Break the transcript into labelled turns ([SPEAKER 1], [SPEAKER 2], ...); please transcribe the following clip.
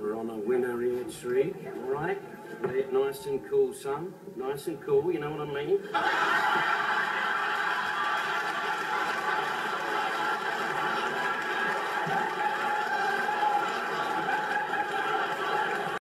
[SPEAKER 1] We're on a winner here, streak, all right? Nice and cool, son. Nice and cool, you know what I mean?